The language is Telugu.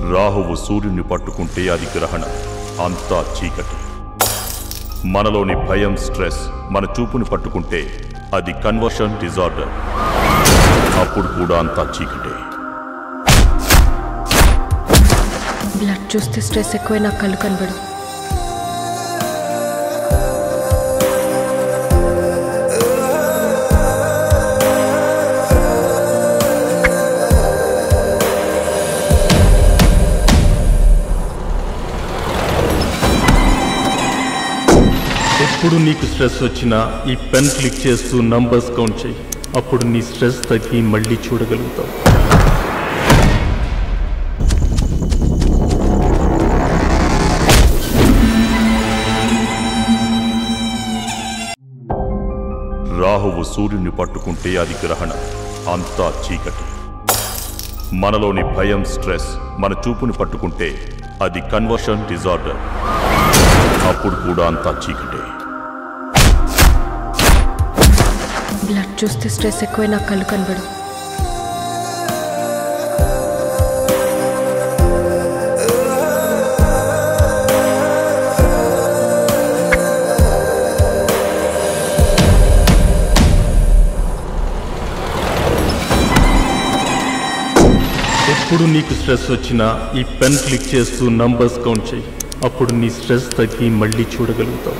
రాహువు సూర్యుని పట్టుకుంటే అది గ్రహణం. అంతా చీకటి. మనలోని భయం స్ట్రెస్ మన చూపుని పట్టుకుంటే అది కన్వర్షన్ డిజార్డర్. అప్పుడు కూడా అంతా చీకటే. బ్లడ్ చూస్తే స్ట్రెస్ ఎక్కువై నాకు కళ్ళు కనబడు ఎప్పుడు నీకు స్ట్రెస్ వచ్చినా ఈ పెన్ క్లిక్ చేస్తూ నంబర్స్ కౌంట్ చేయి. అప్పుడు నీ స్ట్రెస్ తగ్గి మళ్ళీ చూడగలుగుతావు. రాహువు సూర్యుని పట్టుకుంటే అది గ్రహణం. అంతా చీకటి. మనలోని భయం స్ట్రెస్ మన చూపుని పట్టుకుంటే అది కన్వర్షన్ డిజార్డర్ అప్పుడు కూడా అంతా చీకటే. బ్లడ్ చూస్తే స్ట్రెస్ ఎక్కువ నాకు కళ్ళు కనబడు ఎప్పుడు నీకు స్ట్రెస్ వచ్చినా ఈ పెన్ క్లిక్ చేస్తూ నంబర్స్ కౌంట్ చేయి. అప్పుడు నీ స్ట్రెస్ తగ్గి మళ్ళీ చూడగలుగుతావు.